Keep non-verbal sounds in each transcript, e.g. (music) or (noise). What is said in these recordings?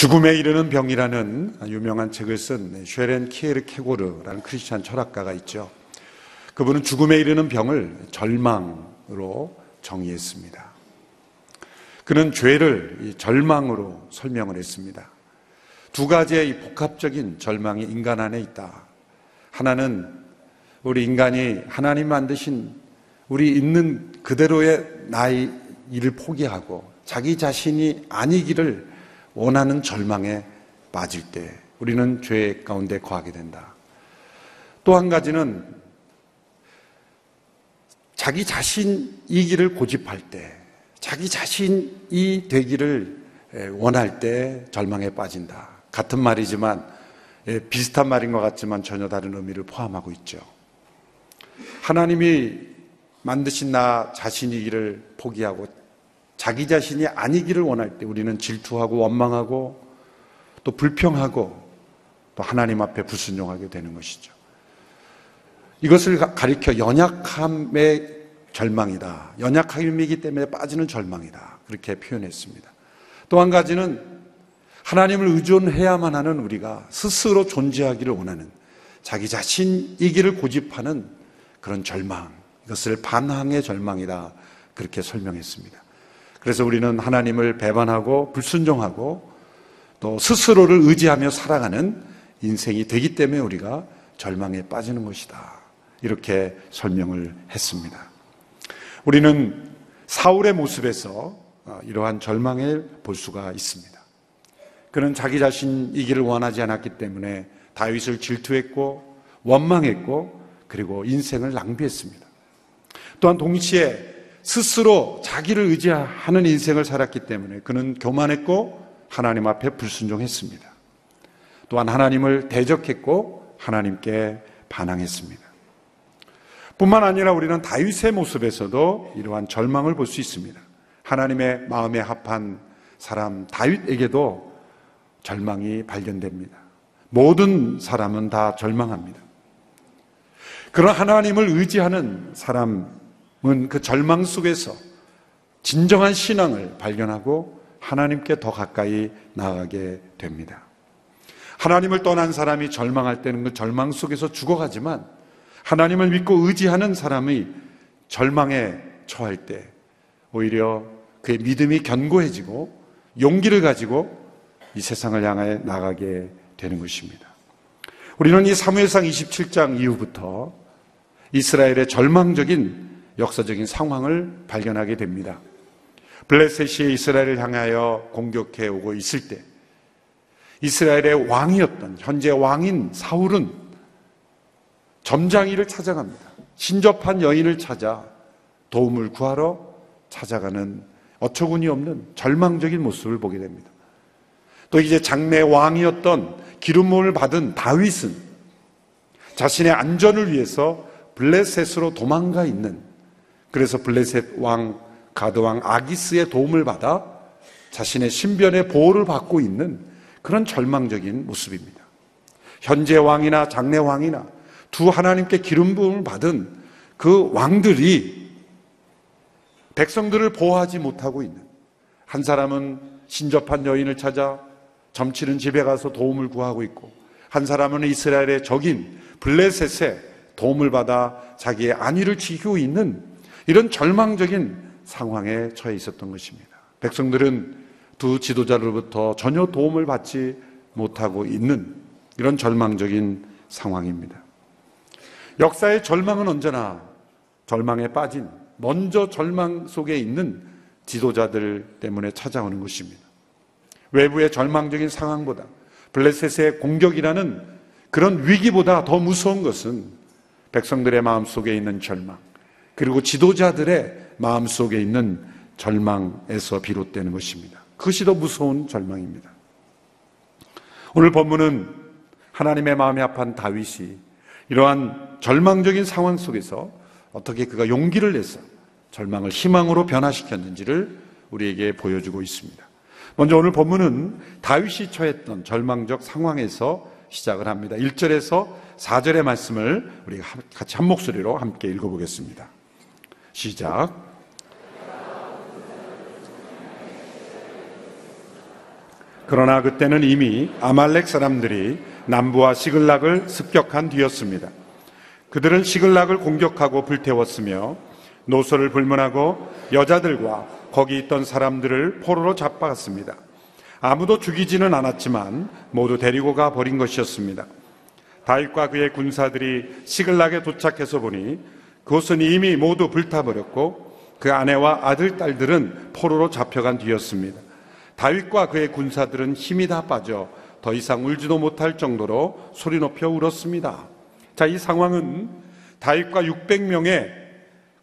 죽음에 이르는 병이라는 유명한 책을 쓴 쉐렌 키에르 케고르라는 크리스찬 철학가가 있죠. 그분은 죽음에 이르는 병을 절망으로 정의했습니다. 그는 죄를 절망으로 설명을 했습니다. 두 가지의 복합적인 절망이 인간 안에 있다. 하나는 우리 인간이 하나님 만드신 우리 있는 그대로의 나의 일을 포기하고 자기 자신이 아니기를 원하는 절망에 빠질 때 우리는 죄 가운데 거하게 된다. 또 한 가지는 자기 자신이기를 고집할 때, 자기 자신이 되기를 원할 때 절망에 빠진다. 같은 말이지만 비슷한 말인 것 같지만 전혀 다른 의미를 포함하고 있죠. 하나님이 만드신 나 자신이기를 포기하고 자기 자신이 아니기를 원할 때 우리는 질투하고 원망하고 또 불평하고 또 하나님 앞에 불순종하게 되는 것이죠. 이것을 가리켜 연약함의 절망이다. 연약함이기 때문에 빠지는 절망이다. 그렇게 표현했습니다. 또 한 가지는 하나님을 의존해야만 하는 우리가 스스로 존재하기를 원하는 자기 자신이기를 고집하는 그런 절망. 이것을 반항의 절망이다. 그렇게 설명했습니다. 그래서 우리는 하나님을 배반하고 불순종하고 또 스스로를 의지하며 살아가는 인생이 되기 때문에 우리가 절망에 빠지는 것이다. 이렇게 설명을 했습니다. 우리는 사울의 모습에서 어, 이러한 절망을 볼 수가 있습니다. 그는 자기 자신 이기를 원하지 않았기 때문에 다윗을 질투했고 원망했고 그리고 인생을 낭비했습니다. 또한 동시에 스스로 자기를 의지하는 인생을 살았기 때문에 그는 교만했고 하나님 앞에 불순종했습니다. 또한 하나님을 대적했고 하나님께 반항했습니다. 뿐만 아니라 우리는 다윗의 모습에서도 이러한 절망을 볼 수 있습니다. 하나님의 마음에 합한 사람 다윗에게도 절망이 발견됩니다. 모든 사람은 다 절망합니다. 그런 하나님을 의지하는 사람은 그 절망 속에서 진정한 신앙을 발견하고 하나님께 더 가까이 나아가게 됩니다. 하나님을 떠난 사람이 절망할 때는 그 절망 속에서 죽어가지만 하나님을 믿고 의지하는 사람이 절망에 처할 때 오히려 그의 믿음이 견고해지고 용기를 가지고 이 세상을 향해 나가게 되는 것입니다. 우리는 이 사무엘상 27장 이후부터 이스라엘의 절망적인 역사적인 상황을 발견하게 됩니다. 블레셋이 이스라엘을 향하여 공격해 오고 있을 때 이스라엘의 왕이었던 현재 왕인 사울은 점장이를 찾아갑니다. 신접한 여인을 찾아 도움을 구하러 찾아가는 어처구니 없는 절망적인 모습을 보게 됩니다. 또 이제 장래 왕이었던 기름을 받은 다윗은 자신의 안전을 위해서 블레셋으로 도망가 있는 그래서 블레셋 왕 가드 왕 아기스의 도움을 받아 자신의 신변의 보호를 받고 있는 그런 절망적인 모습입니다. 현재 왕이나 장래 왕이나 두 하나님께 기름 부음을 받은 그 왕들이 백성들을 보호하지 못하고 있는 한 사람은 신접한 여인을 찾아 점치는 집에 가서 도움을 구하고 있고 한 사람은 이스라엘의 적인 블레셋에 도움을 받아 자기의 안위를 지키고 있는 이런 절망적인 상황에 처해 있었던 것입니다. 백성들은 두 지도자로부터 전혀 도움을 받지 못하고 있는 이런 절망적인 상황입니다. 역사의 절망은 언제나 절망에 빠진 먼저 절망 속에 있는 지도자들 때문에 찾아오는 것입니다. 외부의 절망적인 상황보다 블레셋의 공격이라는 그런 위기보다 더 무서운 것은 백성들의 마음 속에 있는 절망, 그리고 지도자들의 마음 속에 있는 절망에서 비롯되는 것입니다. 그것이 더 무서운 절망입니다. 오늘 본문은 하나님의 마음에 합한 다윗이 이러한 절망적인 상황 속에서 어떻게 그가 용기를 내서 절망을 희망으로 변화시켰는지를 우리에게 보여주고 있습니다. 먼저 오늘 본문은 다윗이 처했던 절망적 상황에서 시작을 합니다. 1절에서 4절의 말씀을 우리가 같이 한 목소리로 함께 읽어보겠습니다. 시작. 그러나 그때는 이미 아말렉 사람들이 남부와 시글락을 습격한 뒤였습니다. 그들은 시글락을 공격하고 불태웠으며 노소를 불문하고 여자들과 거기 있던 사람들을 포로로 잡아갔습니다. 아무도 죽이지는 않았지만 모두 데리고 가 버린 것이었습니다. 다윗과 그의 군사들이 시글락에 도착해서 보니 그곳은 이미 모두 불타버렸고 그 아내와 아들, 딸들은 포로로 잡혀간 뒤였습니다. 다윗과 그의 군사들은 힘이 다 빠져 더 이상 울지도 못할 정도로 소리 높여 울었습니다. 자, 이 상황은 다윗과 600명의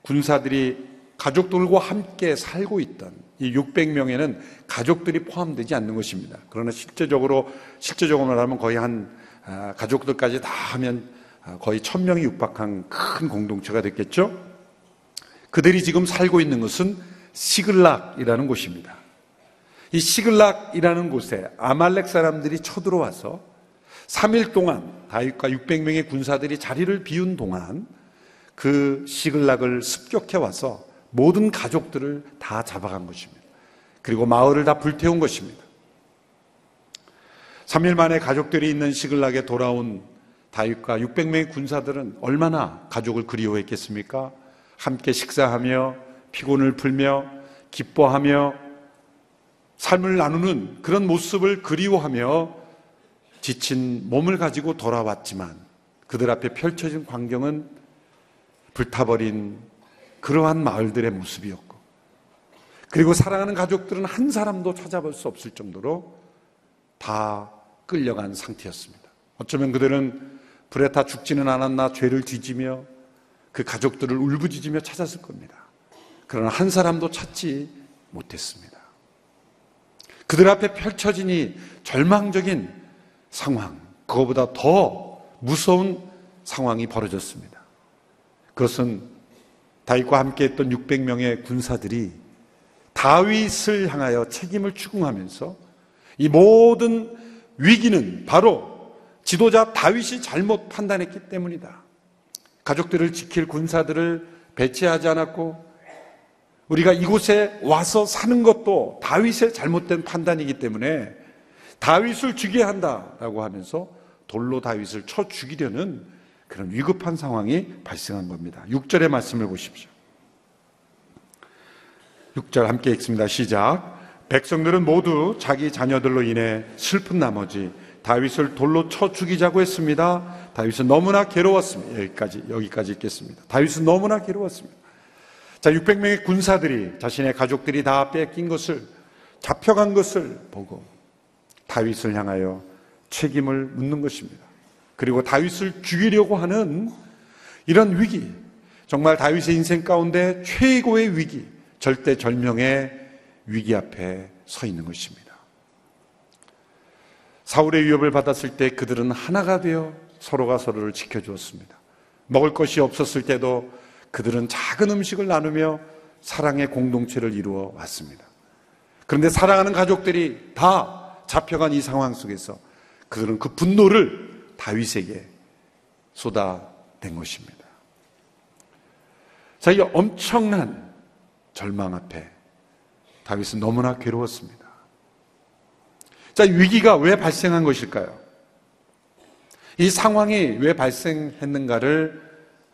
군사들이 가족들과 함께 살고 있던 이 600명에는 가족들이 포함되지 않는 것입니다. 그러나 실제적으로 실제적으로 말하면 거의 한 아, 가족들까지 다 하면 아, 거의 1000명이 육박한 큰 공동체가 됐겠죠. 그들이 지금 살고 있는 것은 시글락이라는 곳입니다. 이 시글락이라는 곳에 아말렉 사람들이 쳐들어와서 3일 동안 다윗과 600명의 군사들이 자리를 비운 동안 그 시글락을 습격해 와서 모든 가족들을 다 잡아간 것입니다. 그리고 마을을 다 불태운 것입니다. 3일 만에 가족들이 있는 시글락에 돌아온 다윗과 600명의 군사들은 얼마나 가족을 그리워했겠습니까? 함께 식사하며 피곤을 풀며 기뻐하며 삶을 나누는 그런 모습을 그리워하며 지친 몸을 가지고 돌아왔지만 그들 앞에 펼쳐진 광경은 불타버린 그러한 마을들의 모습이었고 그리고 사랑하는 가족들은 한 사람도 찾아볼 수 없을 정도로 다 끌려간 상태였습니다. 어쩌면 그들은 불에 타 죽지는 않았나 죄를 뒤지며 그 가족들을 울부짖으며 찾았을 겁니다. 그러나 한 사람도 찾지 못했습니다. 그들 앞에 펼쳐지니 절망적인 상황, 그거보다 더 무서운 상황이 벌어졌습니다. 그것은 다윗과 함께 했던 600명의 군사들이 다윗을 향하여 책임을 추궁하면서 이 모든 위기는 바로 지도자 다윗이 잘못 판단했기 때문이다. 가족들을 지킬 군사들을 배치하지 않았고 우리가 이곳에 와서 사는 것도 다윗의 잘못된 판단이기 때문에 다윗을 죽여야 한다라고 하면서 돌로 다윗을 쳐 죽이려는 그런 위급한 상황이 발생한 겁니다. 6절의 말씀을 보십시오. 6절 함께 읽습니다. 시작. 백성들은 모두 자기 자녀들로 인해 슬픈 나머지 다윗을 돌로 쳐 죽이자고 했습니다. 다윗은 너무나 괴로웠습니다. 여기까지, 여기까지 읽겠습니다. 다윗은 너무나 괴로웠습니다. 자, 600명의 군사들이 자신의 가족들이 다 뺏긴 것을, 잡혀간 것을 보고 다윗을 향하여 책임을 묻는 것입니다. 그리고 다윗을 죽이려고 하는 이런 위기, 정말 다윗의 인생 가운데 최고의 위기, 절대절명의 위기 앞에 서 있는 것입니다. 사울의 위협을 받았을 때 그들은 하나가 되어 서로가 서로를 지켜주었습니다. 먹을 것이 없었을 때도 그들은 작은 음식을 나누며 사랑의 공동체를 이루어 왔습니다. 그런데 사랑하는 가족들이 다 잡혀간 이 상황 속에서 그들은 그 분노를 다윗에게 쏟아낸 것입니다. 자, 이 엄청난 절망 앞에 다윗은 너무나 괴로웠습니다. 자, 위기가 왜 발생한 것일까요? 이 상황이 왜 발생했는가를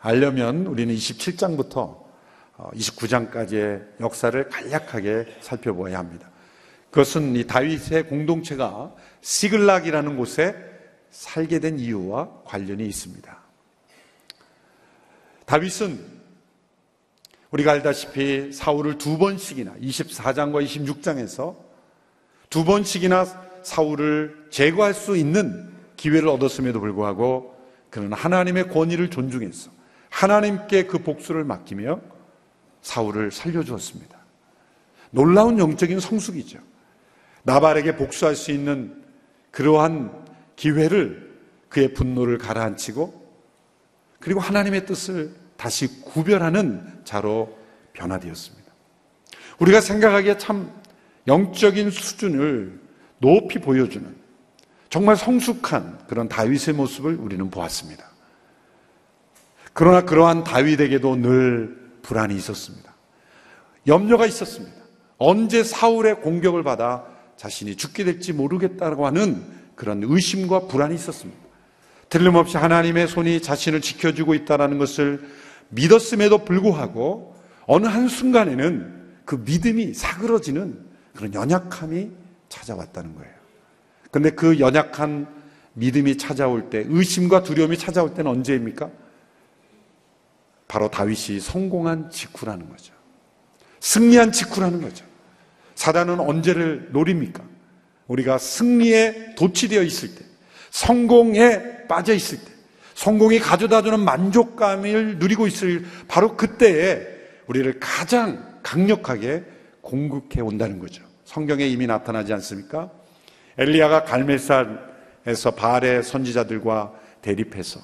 알려면 우리는 27장부터 29장까지의 어, 역사를 간략하게 살펴보아야 합니다. 그것은 이 다윗의 공동체가 시글락이라는 곳에 살게 된 이유와 관련이 있습니다. 다윗은 우리가 알다시피 사울을 두 번씩이나 24장과 26장에서 두 번씩이나 사울을 제거할 수 있는 기회를 얻었음에도 불구하고 그는 하나님의 권위를 존중해서 하나님께 그 복수를 맡기며 사울을 살려주었습니다. 놀라운 영적인 성숙이죠. 나발에게 복수할 수 있는 그러한 기회를 그의 분노를 가라앉히고 그리고 하나님의 뜻을 다시 구별하는 자로 변화되었습니다. 우리가 생각하기에 참 영적인 수준을 높이 보여주는 정말 성숙한 그런 다윗의 모습을 우리는 보았습니다. 그러나 그러한 다윗에게도 늘 불안이 있었습니다. 염려가 있었습니다. 언제 사울의 공격을 받아 자신이 죽게 될지 모르겠다고 하는 그런 의심과 불안이 있었습니다. 틀림없이 하나님의 손이 자신을 지켜주고 있다는 것을 믿었음에도 불구하고 어느 한순간에는 그 믿음이 사그러지는 그런 연약함이 찾아왔다는 거예요. 근데 그 연약한 믿음이 찾아올 때, 의심과 두려움이 찾아올 때는 언제입니까? 바로 다윗이 성공한 직후라는 거죠. 승리한 직후라는 거죠. 사단은 언제를 노립니까? 우리가 승리에 도취되어 있을 때, 성공에 빠져 있을 때, 성공이 가져다 주는 만족감을 누리고 있을 바로 그때에 우리를 가장 강력하게 공격해 온다는 거죠. 성경에 이미 나타나지 않습니까? 엘리야가 갈멜산에서 바알의 선지자들과 대립해서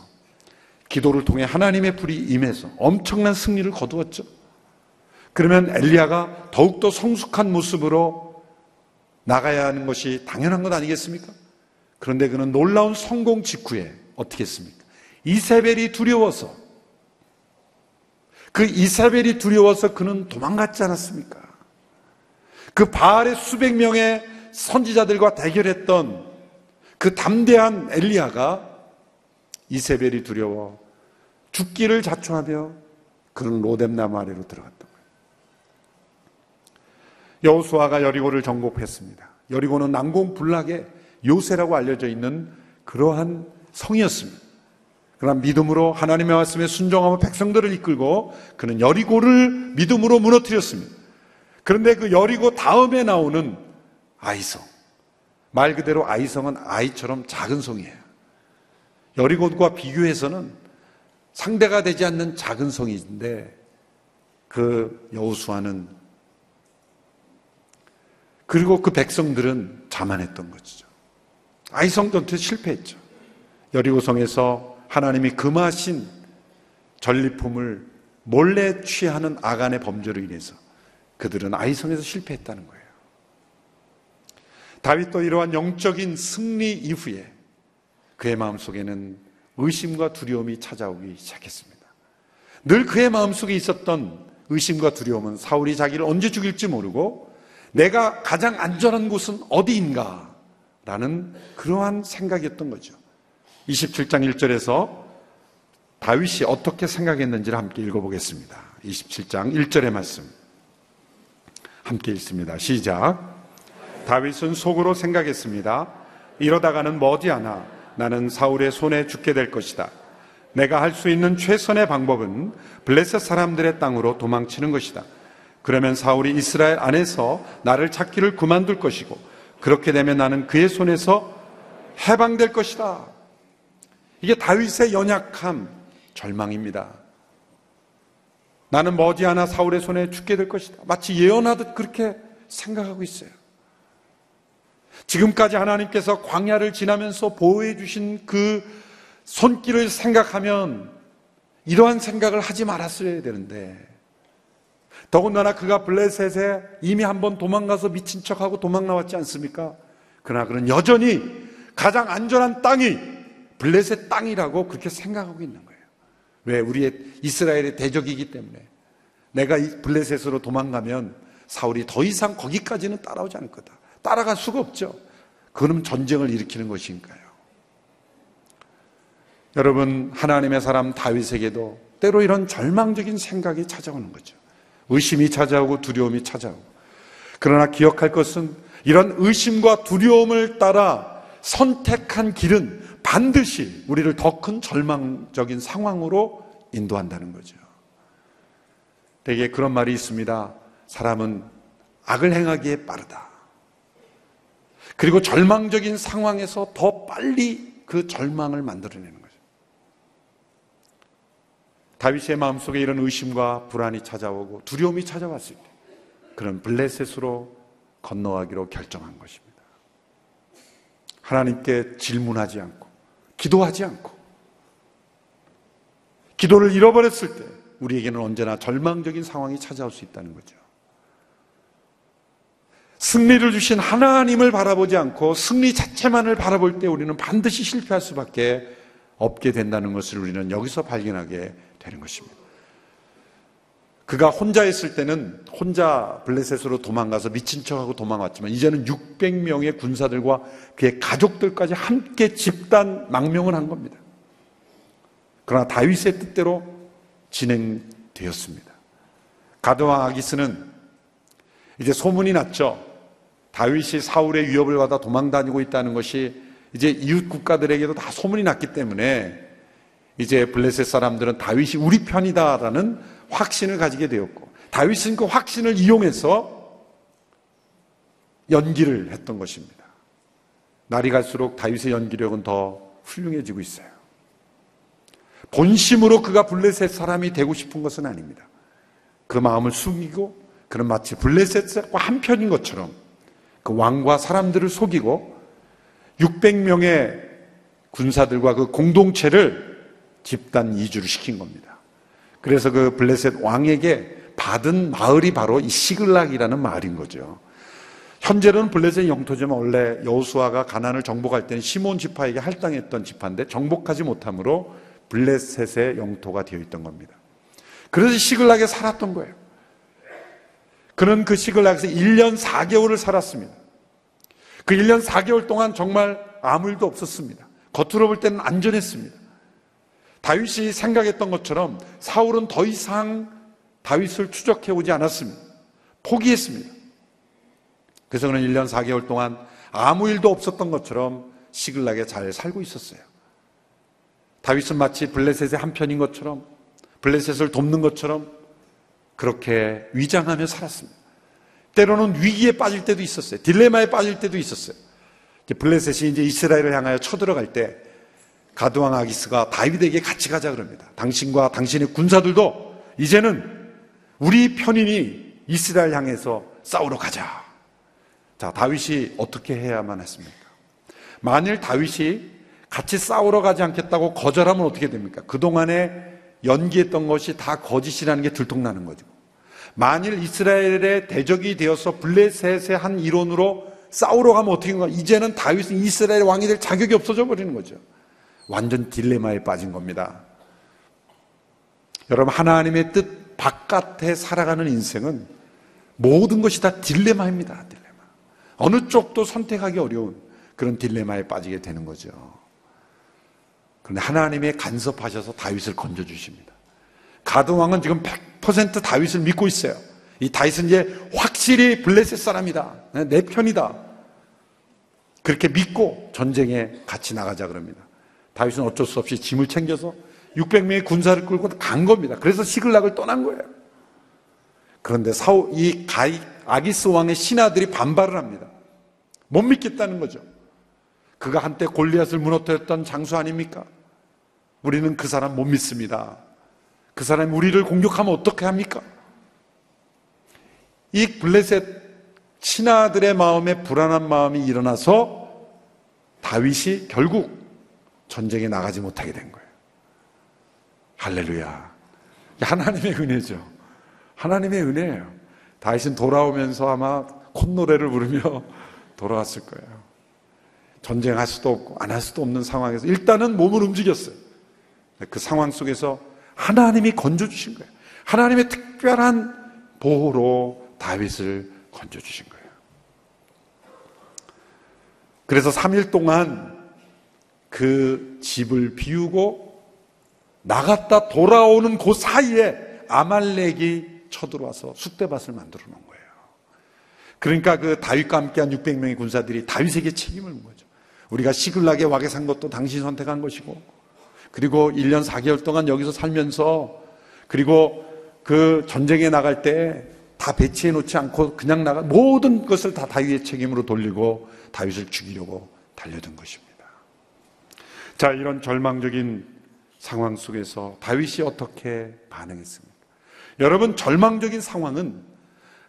기도를 통해 하나님의 불이 임해서 엄청난 승리를 거두었죠. 그러면 엘리야가 더욱더 성숙한 모습으로 나가야 하는 것이 당연한 것 아니겠습니까? 그런데 그는 놀라운 성공 직후에 어떻게 했습니까? 이세벨이 두려워서 그 이사벨이 두려워서 그는 도망갔지 않았습니까? 그 바알의 수백 명의 선지자들과 대결했던 그 담대한 엘리야가 이세벨이 두려워 죽기를 자초하며 그는 로뎀나무 아래로 들어갔던 거예요. 여호수아가 여리고를 정복했습니다. 여리고는 난공불락의 요새라고 알려져 있는 그러한 성이었습니다. 그러나 믿음으로 하나님의 말씀에 순종하며 백성들을 이끌고 그는 여리고를 믿음으로 무너뜨렸습니다. 그런데 그 여리고 다음에 나오는 아이성. 말 그대로 아이성은 아이처럼 작은 성이에요. 여리고과 비교해서는 상대가 되지 않는 작은 성인데 그 여호수아는 그리고 그 백성들은 자만했던 거죠. 아이성 전투에 실패했죠. 여리고성에서 하나님이 금하신 전리품을 몰래 취하는 아간의 범죄로 인해서 그들은 아이성에서 실패했다는 거예요. 다윗도 이러한 영적인 승리 이후에 그의 마음속에는 의심과 두려움이 찾아오기 시작했습니다. 늘 그의 마음속에 있었던 의심과 두려움은 사울이 자기를 언제 죽일지 모르고 내가 가장 안전한 곳은 어디인가? 라는 그러한 생각이었던 거죠. 27장 1절에서 다윗이 어떻게 생각했는지를 함께 읽어보겠습니다. 27장 1절의 말씀. 함께 읽습니다. 시작. 다윗은 속으로 생각했습니다. 이러다가는 머지않아 나는 사울의 손에 죽게 될 것이다. 내가 할 수 있는 최선의 방법은 블레셋 사람들의 땅으로 도망치는 것이다. 그러면 사울이 이스라엘 안에서 나를 찾기를 그만둘 것이고 그렇게 되면 나는 그의 손에서 해방될 것이다. 이게 다윗의 연약함, 절망입니다. 나는 머지않아 사울의 손에 죽게 될 것이다. 마치 예언하듯 그렇게 생각하고 있어요. 지금까지 하나님께서 광야를 지나면서 보호해 주신 그 손길을 생각하면 이러한 생각을 하지 말았어야 되는데 더군다나 그가 블레셋에 이미 한번 도망가서 미친 척하고 도망 나왔지 않습니까? 그러나 그는 여전히 가장 안전한 땅이 블레셋 땅이라고 그렇게 생각하고 있는 거예요. 왜? 우리의 이스라엘의 대적이기 때문에. 내가 블레셋으로 도망가면 사울이 더 이상 거기까지는 따라오지 않을 거다. 따라갈 수가 없죠. 그럼 전쟁을 일으키는 것인가요? 여러분, 하나님의 사람 다윗에게도 때로 이런 절망적인 생각이 찾아오는 거죠. 의심이 찾아오고 두려움이 찾아오고. 그러나 기억할 것은 이런 의심과 두려움을 따라 선택한 길은 반드시 우리를 더 큰 절망적인 상황으로 인도한다는 거죠. 되게 그런 말이 있습니다. 사람은 악을 행하기에 빠르다. 그리고 절망적인 상황에서 더 빨리 그 절망을 만들어내는 거죠. 다윗의 마음속에 이런 의심과 불안이 찾아오고 두려움이 찾아왔을 때 그런 블레셋으로 건너가기로 결정한 것입니다. 하나님께 질문하지 않고 기도하지 않고 기도를 잃어버렸을 때 우리에게는 언제나 절망적인 상황이 찾아올 수 있다는 거죠. 승리를 주신 하나님을 바라보지 않고 승리 자체만을 바라볼 때 우리는 반드시 실패할 수밖에 없게 된다는 것을 우리는 여기서 발견하게 되는 것입니다. 그가 혼자 있을 때는 혼자 블레셋으로 도망가서 미친 척하고 도망왔지만 이제는 600명의 군사들과 그의 가족들까지 함께 집단 망명을 한 겁니다. 그러나 다윗의 뜻대로 진행되었습니다. 가드왕 아기스는 이제 소문이 났죠. 다윗이 사울의 위협을 받아 도망 다니고 있다는 것이 이제 이웃 국가들에게도 다 소문이 났기 때문에 이제 블레셋 사람들은 다윗이 우리 편이다라는 확신을 가지게 되었고 다윗은 그 확신을 이용해서 연기를 했던 것입니다. 날이 갈수록 다윗의 연기력은 더 훌륭해지고 있어요. 본심으로 그가 블레셋 사람이 되고 싶은 것은 아닙니다. 그 마음을 숨기고 그는 마치 블레셋과 한편인 것처럼 그 왕과 사람들을 속이고 600명의 군사들과 그 공동체를 집단 이주를 시킨 겁니다. 그래서 그 블레셋 왕에게 받은 마을이 바로 이 시글락이라는 마을인 거죠. 현재는 블레셋 영토지만 원래 여호수아가 가난을 정복할 때는 시몬 지파에게 할당했던 지파인데 정복하지 못함으로 블레셋의 영토가 되어 있던 겁니다. 그래서 시글락에 살았던 거예요. 그는 그 시글락에서 1년 4개월을 살았습니다. 그 1년 4개월 동안 정말 아무 일도 없었습니다. 겉으로 볼 때는 안전했습니다. 다윗이 생각했던 것처럼 사울은 더 이상 다윗을 추적해 오지 않았습니다. 포기했습니다. 그래서 그는 1년 4개월 동안 아무 일도 없었던 것처럼 시글락에 잘 살고 있었어요. 다윗은 마치 블레셋의 한 편인 것처럼 블레셋을 돕는 것처럼 그렇게 위장하며 살았습니다. 때로는 위기에 빠질 때도 있었어요. 딜레마에 빠질 때도 있었어요. 블레셋이 이제 이스라엘을 향하여 쳐들어갈 때 가드왕 아기스가 다윗에게 같이 가자 그럽니다. 당신과 당신의 군사들도 이제는 우리 편인이 이스라엘 향해서 싸우러 가자. 자, 다윗이 어떻게 해야만 했습니까? 만일 다윗이 같이 싸우러 가지 않겠다고 거절하면 어떻게 됩니까? 그동안에 연기했던 것이 다 거짓이라는 게 들통나는 거죠. 만일 이스라엘의 대적이 되어서 블레셋의 한 일원으로 싸우러 가면 어떻게 된가? 이제는 다윗은 이스라엘 왕이 될 자격이 없어져 버리는 거죠. 완전 딜레마에 빠진 겁니다. 여러분 하나님의 뜻 바깥에 살아가는 인생은 모든 것이 다 딜레마입니다. 딜레마. 어느 쪽도 선택하기 어려운 그런 딜레마에 빠지게 되는 거죠. 그런데 하나님의 간섭하셔서 다윗을 건져 주십니다. 가드 왕은 지금 100% 다윗을 믿고 있어요. 이 다윗은 이제 확실히 블레셋 사람이다. 내 편이다. 그렇게 믿고 전쟁에 같이 나가자 그럽니다. 다윗은 어쩔 수 없이 짐을 챙겨서 600명의 군사를 끌고 간 겁니다. 그래서 시글락을 떠난 거예요. 그런데 사우, 이 가이, 아기스 왕의 신하들이 반발을 합니다. 못 믿겠다는 거죠. 그가 한때 골리앗을 무너뜨렸던 장수 아닙니까? 우리는 그 사람 못 믿습니다. 그 사람이 우리를 공격하면 어떻게 합니까? 이 블레셋 신하들의 마음에 불안한 마음이 일어나서 다윗이 결국 전쟁에 나가지 못하게 된 거예요. 할렐루야. 하나님의 은혜죠. 하나님의 은혜예요. 다윗은 돌아오면서 아마 콧노래를 부르며 (laughs) 돌아왔을 거예요. 전쟁할 수도 없고 안 할 수도 없는 상황에서 일단은 몸을 움직였어요. 그 상황 속에서 하나님이 건져 주신 거예요. 하나님의 특별한 보호로 다윗을 건져 주신 거예요. 그래서 3일 동안 그 집을 비우고 나갔다 돌아오는 그 사이에 아말렉이 쳐들어와서 쑥대밭을 만들어 놓은 거예요. 그러니까 그 다윗과 함께한 600명의 군사들이 다윗에게 책임을 문 거죠. 우리가 시글락에 와게 산 것도 당신이 선택한 것이고 그리고 1년 4개월 동안 여기서 살면서 그리고 그 전쟁에 나갈 때 다 배치해 놓지 않고 그냥 나가 모든 것을 다 다윗의 책임으로 돌리고 다윗을 죽이려고 달려든 것입니다. 자, 이런 절망적인 상황 속에서 다윗이 어떻게 반응했습니까? 여러분, 절망적인 상황은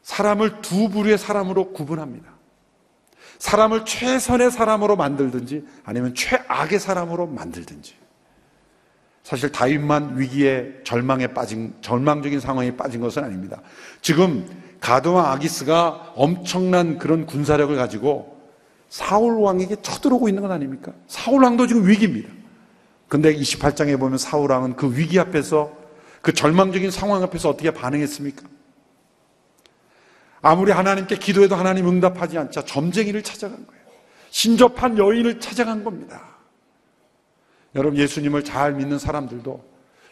사람을 두 부류의 사람으로 구분합니다. 사람을 최선의 사람으로 만들든지 아니면 최악의 사람으로 만들든지. 사실 다윗만 위기에 절망에 빠진 절망적인 상황에 빠진 것은 아닙니다. 지금 가드와 아기스가 엄청난 그런 군사력을 가지고 사울 왕에게 쳐들어오고 있는 건 아닙니까? 사울 왕도 지금 위기입니다. 근데 28장에 보면 사울 왕은 그 위기 앞에서 그 절망적인 상황 앞에서 어떻게 반응했습니까? 아무리 하나님께 기도해도 하나님 응답하지 않자 점쟁이를 찾아간 거예요. 신접한 여인을 찾아간 겁니다. 여러분 예수님을 잘 믿는 사람들도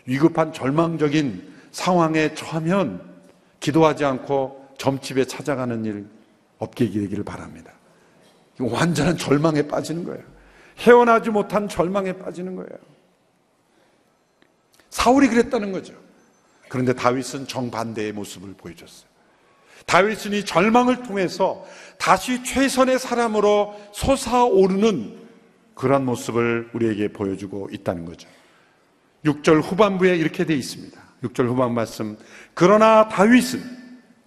위급한 절망적인 상황에 처하면 기도하지 않고 점집에 찾아가는 일 없게 되기를 바랍니다. 완전한 절망에 빠지는 거예요. 헤어나지 못한 절망에 빠지는 거예요. 사울이 그랬다는 거죠. 그런데 다윗은 정반대의 모습을 보여줬어요. 다윗은 이 절망을 통해서 다시 최선의 사람으로 솟아오르는 그러한 모습을 우리에게 보여주고 있다는 거죠. 6절 후반부에 이렇게 되어 있습니다. 6절 후반 말씀. 그러나 다윗은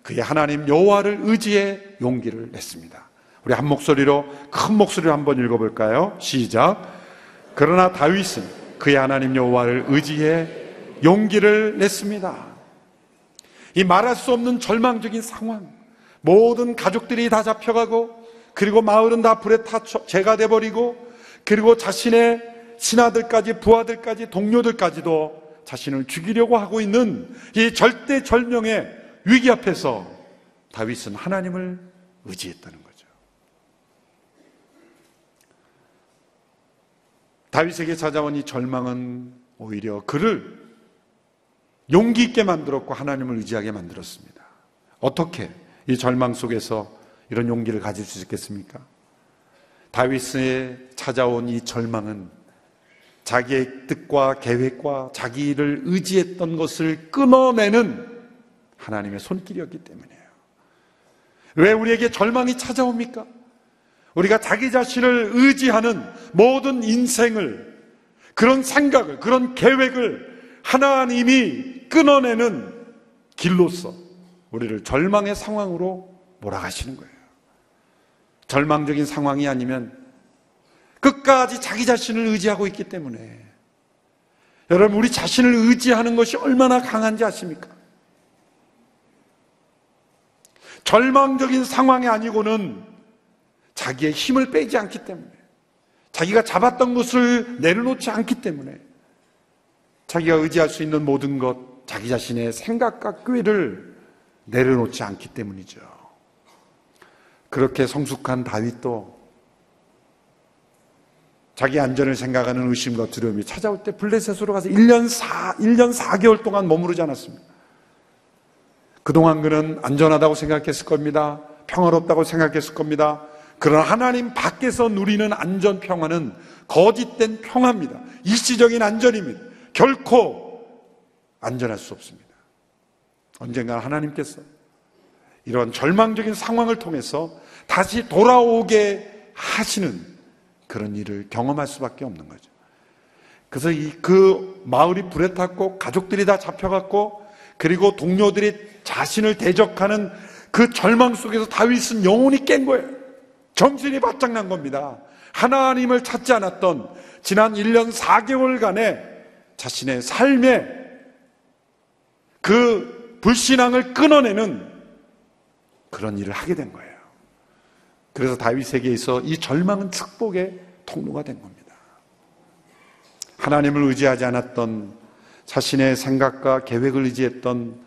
그의 하나님 여호와를 의지해 용기를 냈습니다. 우리 한 목소리로 큰 목소리로 한번 읽어볼까요? 시작. 그러나 다윗은 그의 하나님 여호와를 의지해 용기를 냈습니다. 이 말할 수 없는 절망적인 상황, 모든 가족들이 다 잡혀가고 그리고 마을은 다 불에 타 재가 돼버리고 그리고 자신의 신하들까지 부하들까지 동료들까지도 자신을 죽이려고 하고 있는 이 절대 절명의 위기 앞에서 다윗은 하나님을 의지했다는 거죠. 다윗에게 찾아온 이 절망은 오히려 그를 용기 있게 만들었고 하나님을 의지하게 만들었습니다. 어떻게 이 절망 속에서 이런 용기를 가질 수 있겠습니까? 다윗에 찾아온 이 절망은 자기의 뜻과 계획과 자기를 의지했던 것을 끊어내는 하나님의 손길이었기 때문이에요. 왜 우리에게 절망이 찾아옵니까? 우리가 자기 자신을 의지하는 모든 인생을 그런 생각을 그런 계획을 하나님이 끊어내는 길로서 우리를 절망의 상황으로 몰아가시는 거예요. 절망적인 상황이 아니면 끝까지 자기 자신을 의지하고 있기 때문에 여러분 우리 자신을 의지하는 것이 얼마나 강한지 아십니까? 절망적인 상황이 아니고는 자기의 힘을 빼지 않기 때문에 자기가 잡았던 것을 내려놓지 않기 때문에 자기가 의지할 수 있는 모든 것, 자기 자신의 생각과 꾀를 내려놓지 않기 때문이죠. 그렇게 성숙한 다윗도 자기 안전을 생각하는 의심과 두려움이 찾아올 때 블레셋으로 가서 1년 4, 1년 4개월 동안 머무르지 않았습니다. 그동안 그는 안전하다고 생각했을 겁니다. 평화롭다고 생각했을 겁니다. 그러나 하나님 밖에서 누리는 안전 평화는 거짓된 평화입니다. 일시적인 안전입니다. 결코 안전할 수 없습니다. 언젠가 하나님께서 이런 절망적인 상황을 통해서 다시 돌아오게 하시는 그런 일을 경험할 수밖에 없는 거죠. 그래서 이 그 마을이 불에 탔고 가족들이 다 잡혀갔고 그리고 동료들이 자신을 대적하는 그 절망 속에서 다윗은 영혼이 깬 거예요. 정신이 바짝 난 겁니다. 하나님을 찾지 않았던 지난 1년 4개월간의 자신의 삶에 그 불신앙을 끊어내는 그런 일을 하게 된 거예요. 그래서 다윗에게서 이 절망은 축복의 통로가 된 겁니다. 하나님을 의지하지 않았던 자신의 생각과 계획을 의지했던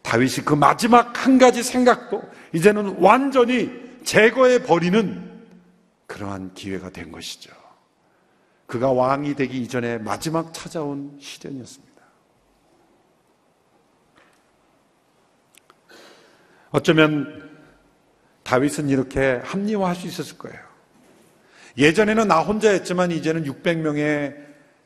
다윗이 그 마지막 한 가지 생각도 이제는 완전히 제거해 버리는 그러한 기회가 된 것이죠. 그가 왕이 되기 이전에 마지막 찾아온 시련이었습니다. 어쩌면 다윗은 이렇게 합리화할 수 있었을 거예요. 예전에는 나 혼자였지만 이제는 600명의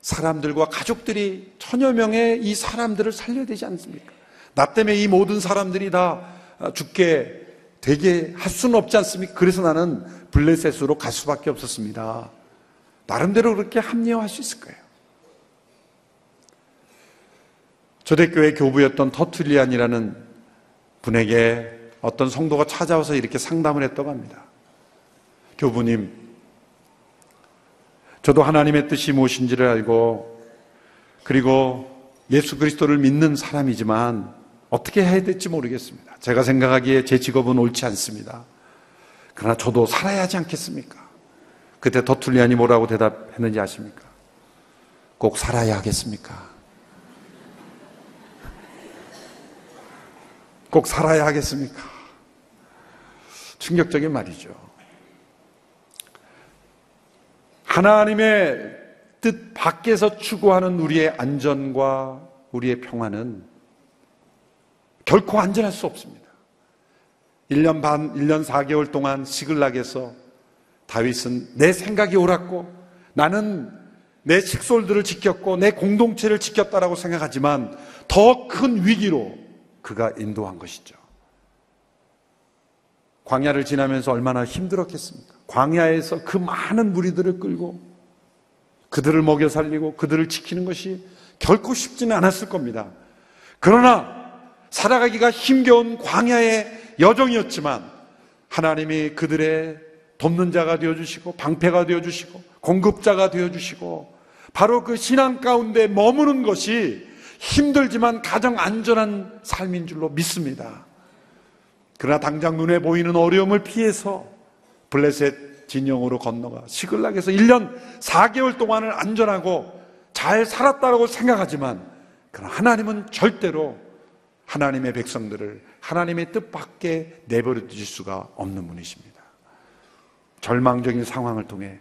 사람들과 가족들이 천여 명의 이 사람들을 살려야 되지 않습니까? 나 때문에 이 모든 사람들이 다 죽게 되게 할 수는 없지 않습니까? 그래서 나는 블레셋으로 갈 수밖에 없었습니다. 나름대로 그렇게 합리화할 수 있을 거예요. 초대교회 교부였던 터툴리안이라는 분에게 어떤 성도가 찾아와서 이렇게 상담을 했다고 합니다. 교부님, 저도 하나님의 뜻이 무엇인지를 알고 그리고 예수 그리스도를 믿는 사람이지만 어떻게 해야 될지 모르겠습니다. 제가 생각하기에 제 직업은 옳지 않습니다. 그러나 저도 살아야 하지 않겠습니까? 그때 더툴리안이 뭐라고 대답했는지 아십니까? 꼭 살아야 하겠습니까? 꼭 살아야 하겠습니까? 충격적인 말이죠. 하나님의 뜻 밖에서 추구하는 우리의 안전과 우리의 평화는 결코 안전할 수 없습니다. 1년 반, 1년 4개월 동안 시글락에서 다윗은 내 생각이 옳았고 나는 내 식솔들을 지켰고 내 공동체를 지켰다라고 생각하지만 더 큰 위기로 그가 인도한 것이죠. 광야를 지나면서 얼마나 힘들었겠습니까? 광야에서 그 많은 무리들을 끌고 그들을 먹여 살리고 그들을 지키는 것이 결코 쉽지는 않았을 겁니다. 그러나 살아가기가 힘겨운 광야의 여정이었지만 하나님이 그들의 돕는 자가 되어주시고 방패가 되어주시고 공급자가 되어주시고 바로 그 신앙 가운데 머무는 것이 힘들지만 가장 안전한 삶인 줄로 믿습니다. 그러나 당장 눈에 보이는 어려움을 피해서 블레셋 진영으로 건너가 시글락에서 1년 4개월 동안을 안전하고 잘 살았다고 생각하지만 그러나 하나님은 절대로 하나님의 백성들을 하나님의 뜻 밖에 내버려 두실 수가 없는 분이십니다. 절망적인 상황을 통해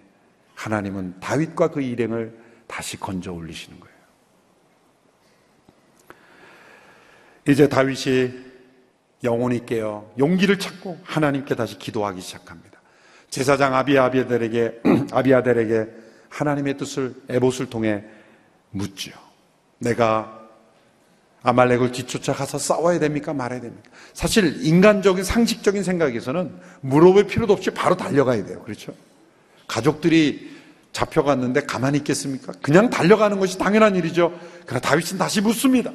하나님은 다윗과 그 일행을 다시 건져 올리시는 거예요. 이제 다윗이 영혼이 깨어 용기를 찾고 하나님께 다시 기도하기 시작합니다. 제사장 아비아비들에게 (clears throat) 아비아들에게 하나님의 뜻을 에봇을 통해 묻죠. 내가 아말렉을 뒤쫓아가서 싸워야 됩니까? 말아야 됩니까? 사실 인간적인 상식적인 생각에서는 물어볼 필요도 없이 바로 달려가야 돼요. 그렇죠? 가족들이 잡혀갔는데 가만히 있겠습니까? 그냥 달려가는 것이 당연한 일이죠. 그러나 다윗은 다시 묻습니다.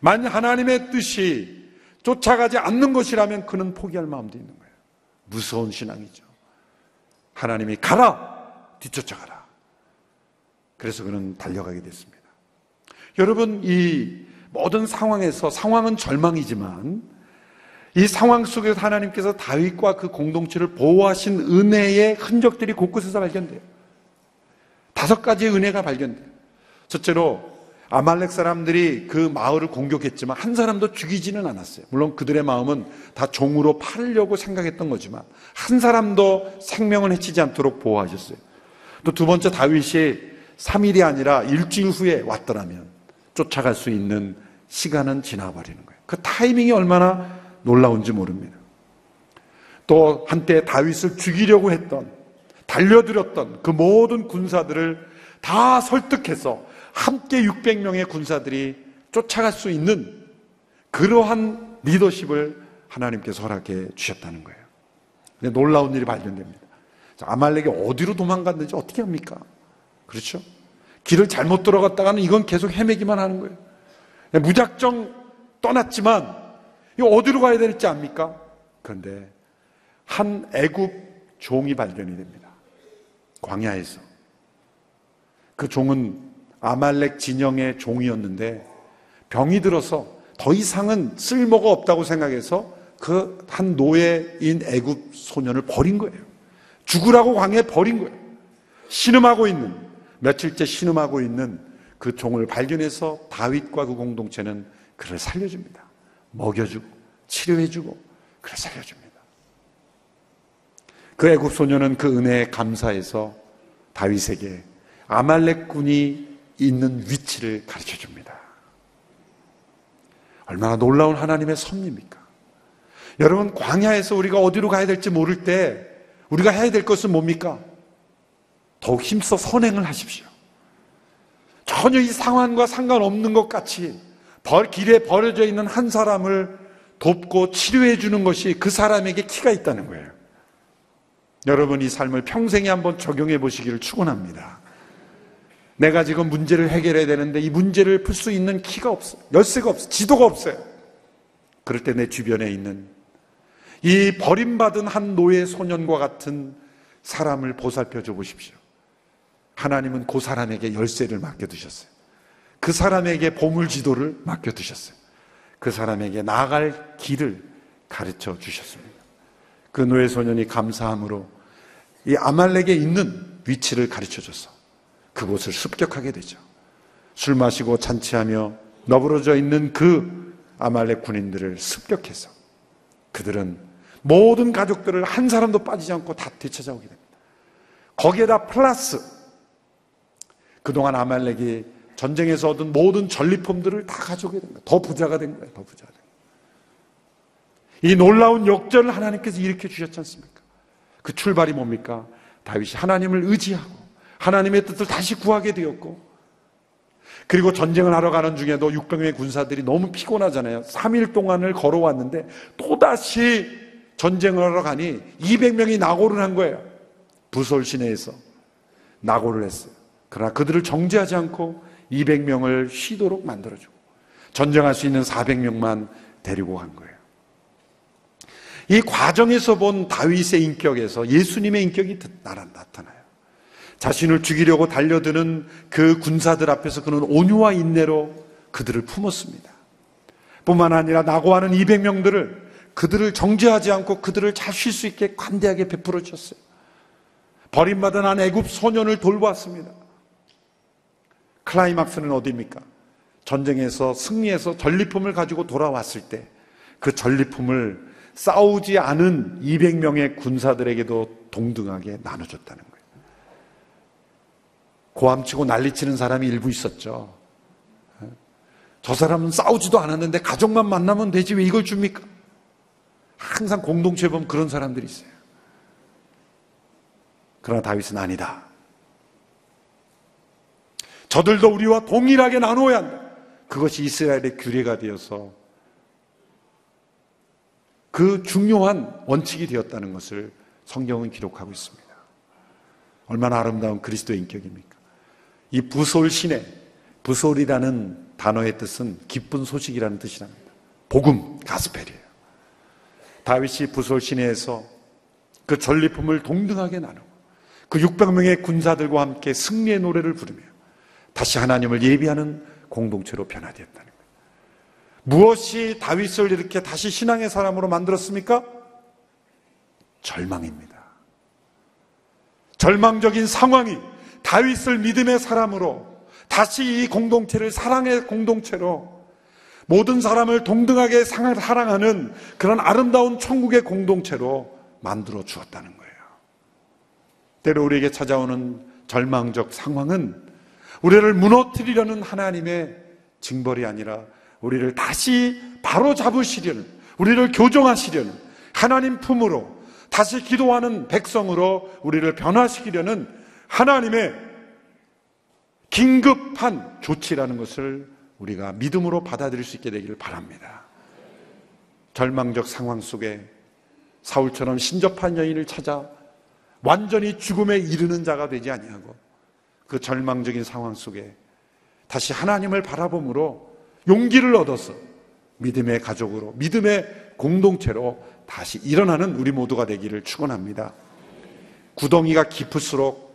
만약 하나님의 뜻이 쫓아가지 않는 것이라면 그는 포기할 마음도 있는 거예요. 무서운 신앙이죠. 하나님이 가라! 뒤쫓아가라. 그래서 그는 달려가게 됐습니다. 여러분, 이 모든 상황에서 상황은 절망이지만 이 상황 속에서 하나님께서 다윗과 그 공동체를 보호하신 은혜의 흔적들이 곳곳에서 발견돼요. 다섯 가지의 은혜가 발견돼요. 첫째로 아말렉 사람들이 그 마을을 공격했지만 한 사람도 죽이지는 않았어요. 물론 그들의 마음은 다 종으로 팔려고 생각했던 거지만 한 사람도 생명을 해치지 않도록 보호하셨어요. 또 두 번째 다윗이 3일이 아니라 일주일 후에 왔더라면 쫓아갈 수 있는 시간은 지나버리는 거예요. 그 타이밍이 얼마나 놀라운지 모릅니다. 또 한때 다윗을 죽이려고 했던 달려들었던 그 모든 군사들을 다 설득해서 함께 600명의 군사들이 쫓아갈 수 있는 그러한 리더십을 하나님께서 허락해 주셨다는 거예요. 근데 놀라운 일이 발견됩니다. 아말렉이 어디로 도망갔는지 어떻게 합니까? 그렇죠? 길을 잘못 들어갔다가는 이건 계속 헤매기만 하는 거예요. 무작정 떠났지만 이 어디로 가야 될지 압니까? 그런데 한 애굽 종이 발견이 됩니다. 광야에서. 그 종은 아말렉 진영의 종이었는데 병이 들어서 더 이상은 쓸모가 없다고 생각해서 그 한 노예인 애굽 소년을 버린 거예요. 죽으라고 광야에 버린 거예요. 신음하고 있는 며칠째 신음하고 있는 그 종을 발견해서 다윗과 그 공동체는 그를 살려줍니다. 먹여주고 치료해주고 그를 살려줍니다. 그 애굽 소년은 그 은혜에 감사해서 다윗에게 아말렉 군이 있는 위치를 가르쳐 줍니다. 얼마나 놀라운 하나님의 섭리입니까? 여러분, 광야에서 우리가 어디로 가야 될지 모를 때 우리가 해야 될 것은 뭡니까? 더욱 힘써 선행을 하십시오. 전혀 이 상황과 상관없는 것 같이 길에 버려져 있는 한 사람을 돕고 치료해 주는 것이 그 사람에게 키가 있다는 거예요. 여러분 이 삶을 평생에 한번 적용해 보시기를 축원합니다. 내가 지금 문제를 해결해야 되는데 이 문제를 풀 수 있는 키가 없어. 열쇠가 없어. 지도가 없어요. 그럴 때 내 주변에 있는 이 버림받은 한 노예 소년과 같은 사람을 보살펴 줘 보십시오. 하나님은 그 사람에게 열쇠를 맡겨두셨어요. 그 사람에게 보물 지도를 맡겨두셨어요. 그 사람에게 나아갈 길을 가르쳐 주셨습니다. 그 노예 소년이 감사함으로 이 아말렉에 있는 위치를 가르쳐 줬어. 그곳을 습격하게 되죠. 술 마시고 잔치하며 너부러져 있는 그 아말렉 군인들을 습격해서 그들은 모든 가족들을 한 사람도 빠지지 않고 다 되찾아오게 됩니다. 거기에다 플러스 그동안 아말렉이 전쟁에서 얻은 모든 전리품들을 다 가져오게 된 거예요. 더 부자가 된 거예요. 더 부자가 된 거예요. 이 놀라운 역전을 하나님께서 일으켜 주셨지 않습니까? 그 출발이 뭡니까? 다윗이 하나님을 의지하고 하나님의 뜻을 다시 구하게 되었고 그리고 전쟁을 하러 가는 중에도 600명의 군사들이 너무 피곤하잖아요. 3일 동안을 걸어왔는데 또다시 전쟁을 하러 가니 200명이 낙오를 한 거예요. 부솔 시내에서 낙오를 했어요. 그러나 그들을 정지하지 않고 200명을 쉬도록 만들어주고 전쟁할 수 있는 400명만 데리고 간 거예요. 이 과정에서 본 다윗의 인격에서 예수님의 인격이 나타나요. 자신을 죽이려고 달려드는 그 군사들 앞에서 그는 온유와 인내로 그들을 품었습니다. 뿐만 아니라 낙오하는 200명들을 그들을 정죄하지 않고 그들을 잘 쉴 수 있게 관대하게 베풀어 주셨어요. 버림받은 한 애굽 소년을 돌보았습니다. 클라이막스는 어디입니까? 전쟁에서 승리해서 전리품을 가지고 돌아왔을 때 그 전리품을 싸우지 않은 200명의 군사들에게도 동등하게 나눠줬다는 거예요. 고함치고 난리치는 사람이 일부 있었죠. 저 사람은 싸우지도 않았는데 가족만 만나면 되지 왜 이걸 줍니까? 항상 공동체 보면 그런 사람들이 있어요. 그러나 다윗은 아니다. 저들도 우리와 동일하게 나누어야 한다. 그것이 이스라엘의 규례가 되어서 그 중요한 원칙이 되었다는 것을 성경은 기록하고 있습니다. 얼마나 아름다운 그리스도의 인격입니까? 이 부솔 신의 부솔이라는 단어의 뜻은 기쁜 소식이라는 뜻이랍니다. 복음, 가스펠이에요. 다윗이 부솔 시내에서 그 전리품을 동등하게 나누고 그 600명의 군사들과 함께 승리의 노래를 부르며 다시 하나님을 예비하는 공동체로 변화되었다는 거예요. 무엇이 다윗을 이렇게 다시 신앙의 사람으로 만들었습니까? 절망입니다. 절망적인 상황이 다윗을 믿음의 사람으로 다시 이 공동체를 사랑의 공동체로 모든 사람을 동등하게 사랑하는 그런 아름다운 천국의 공동체로 만들어 주었다는 거예요. 때로 우리에게 찾아오는 절망적 상황은 우리를 무너뜨리려는 하나님의 징벌이 아니라 우리를 다시 바로 잡으시려는 우리를 교정하시려는 하나님 품으로 다시 기도하는 백성으로 우리를 변화시키려는 하나님의 긴급한 조치라는 것을 우리가 믿음으로 받아들일 수 있게 되기를 바랍니다. 절망적 상황 속에 사울처럼 신접한 여인을 찾아 완전히 죽음에 이르는 자가 되지 아니하고 그 절망적인 상황 속에 다시 하나님을 바라봄으로 용기를 얻어서 믿음의 가족으로 믿음의 공동체로 다시 일어나는 우리 모두가 되기를 축원합니다. 구덩이가 깊을수록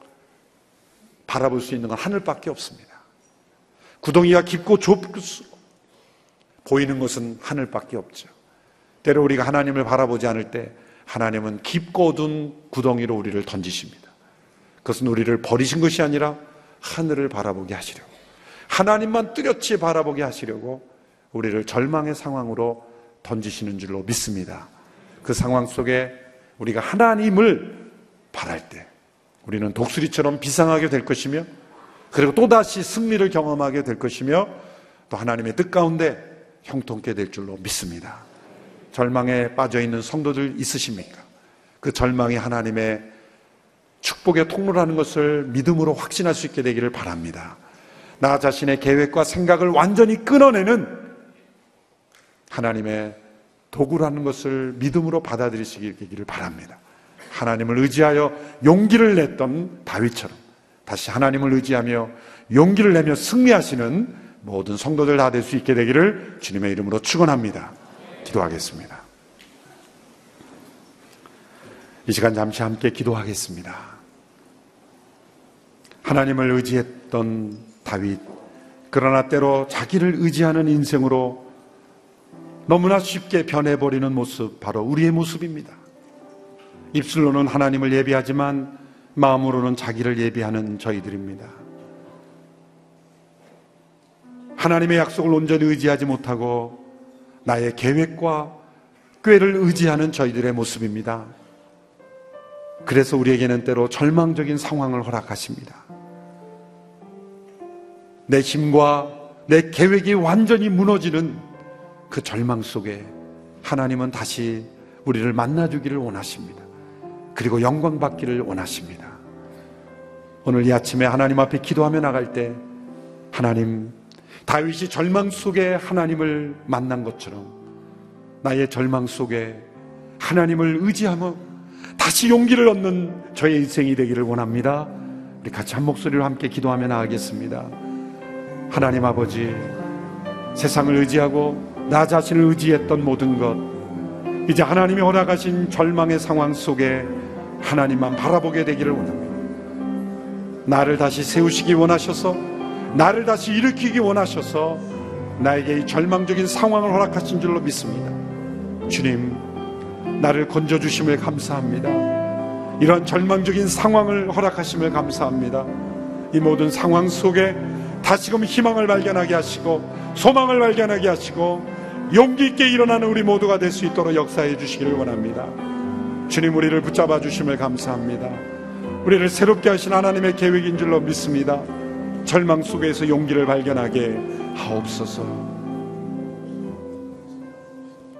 바라볼 수 있는 건 하늘밖에 없습니다. 구덩이가 깊고 좁을수록 보이는 것은 하늘밖에 없죠. 때로 우리가 하나님을 바라보지 않을 때 하나님은 깊고 어두운 구덩이로 우리를 던지십니다. 그것은 우리를 버리신 것이 아니라 하늘을 바라보게 하시려고 하나님만 뚜렷이 바라보게 하시려고 우리를 절망의 상황으로 던지시는 줄로 믿습니다. 그 상황 속에 우리가 하나님을 바랄 때 우리는 독수리처럼 비상하게 될 것이며 그리고 또다시 승리를 경험하게 될 것이며 또 하나님의 뜻 가운데 형통케 될 줄로 믿습니다. 절망에 빠져 있는 성도들 있으십니까? 그 절망이 하나님의 축복의 통로라는 것을 믿음으로 확신할 수 있게 되기를 바랍니다. 나 자신의 계획과 생각을 완전히 끊어내는 하나님의 도구라는 것을 믿음으로 받아들이시기를 바랍니다. 하나님을 의지하여 용기를 냈던 다윗처럼 다시 하나님을 의지하며 용기를 내며 승리하시는 모든 성도들 다 될 수 있게 되기를 주님의 이름으로 축원합니다. 기도하겠습니다. 이 시간 잠시 함께 기도하겠습니다. 하나님을 의지했던 다윗. 그러나 때로 자기를 의지하는 인생으로 너무나 쉽게 변해버리는 모습, 바로 우리의 모습입니다. 입술로는 하나님을 예비하지만 마음으로는 자기를 예비하는 저희들입니다. 하나님의 약속을 온전히 의지하지 못하고 나의 계획과 꾀를 의지하는 저희들의 모습입니다. 그래서 우리에게는 때로 절망적인 상황을 허락하십니다. 내 힘과 내 계획이 완전히 무너지는 그 절망 속에 하나님은 다시 우리를 만나주기를 원하십니다. 그리고 영광 받기를 원하십니다. 오늘 이 아침에 하나님 앞에 기도하며 나갈 때 하나님 다윗이 절망 속에 하나님을 만난 것처럼 나의 절망 속에 하나님을 의지하며 다시 용기를 얻는 저의 인생이 되기를 원합니다. 우리 같이 한 목소리로 함께 기도하며 나가겠습니다. 하나님 아버지, 세상을 의지하고 나 자신을 의지했던 모든 것, 이제 하나님이 허락하신 절망의 상황 속에 하나님만 바라보게 되기를 원합니다. 나를 다시 세우시기 원하셔서, 나를 다시 일으키기 원하셔서, 나에게 이 절망적인 상황을 허락하신 줄로 믿습니다. 주님, 나를 건져주심을 감사합니다. 이런 절망적인 상황을 허락하심을 감사합니다. 이 모든 상황 속에 다시금 희망을 발견하게 하시고 소망을 발견하게 하시고 용기 있게 일어나는 우리 모두가 될 수 있도록 역사해 주시기를 원합니다. 주님 우리를 붙잡아 주심을 감사합니다. 우리를 새롭게 하신 하나님의 계획인 줄로 믿습니다. 절망 속에서 용기를 발견하게 하옵소서.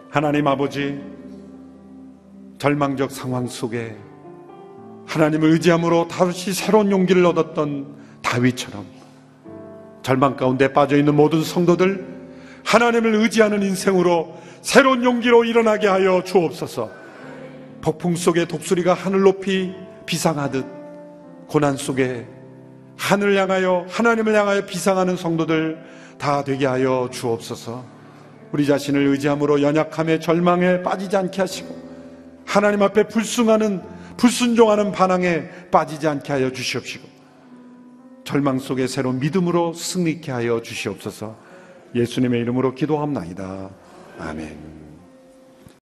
하나님 아버지, 절망적 상황 속에 하나님을 의지함으로 다시 새로운 용기를 얻었던 다윗처럼 절망 가운데 빠져 있는 모든 성도들 하나님을 의지하는 인생으로 새로운 용기로 일어나게 하여 주옵소서. 폭풍 속에 독수리가 하늘 높이 비상하듯 고난 속에 하늘을 향하여 하나님을 향하여 비상하는 성도들 다 되게 하여 주옵소서. 우리 자신을 의지함으로 연약함에 절망에 빠지지 않게 하시고 하나님 앞에 불순하는 불순종하는 반항에 빠지지 않게 하여 주시옵시고 절망 속에 새로운 믿음으로 승리케 하여 주시옵소서. 예수님의 이름으로 기도합나이다. 아멘.